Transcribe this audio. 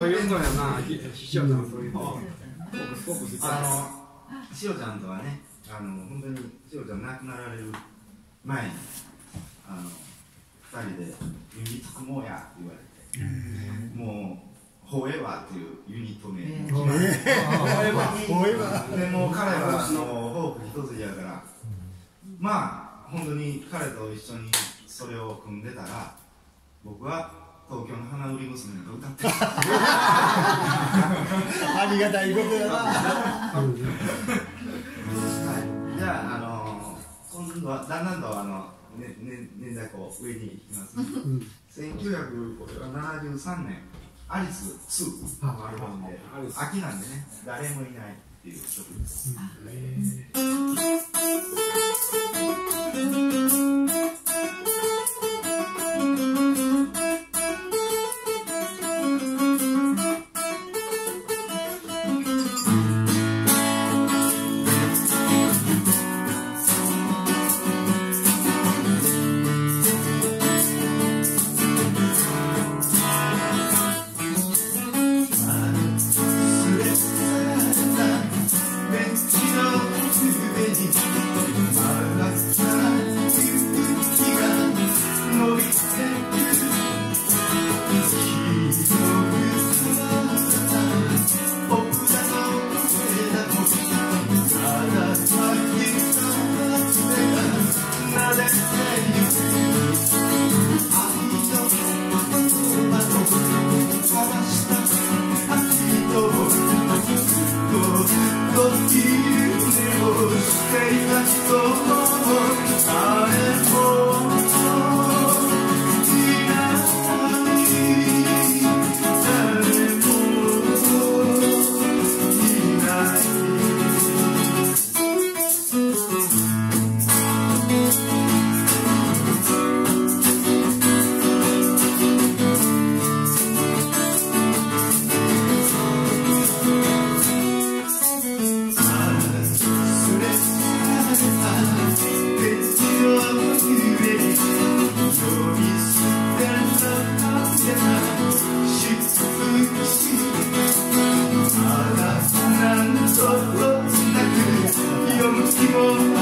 そういうのやな、師匠さんそういうの。あの、しおちゃんとはね、あの、本当にしおちゃん亡くなられる前に、あの、二人でユニット組もうやって言われて、もう、フォーエバーっていうユニット名に決まって、フォーエバーでもう彼はあのホープ一つやから、まあ本当に彼と一緒にそれを組んでたら僕は東京の花売り娘と歌ってる。ありがたいことやな。はい、じゃあ、あの今度はだんだんとあの、ねね、年代こう上に行きますね、1973年アリス2のアルバムで秋なんでね誰もいないっていう曲です、ベ of you, they will stay the moment. people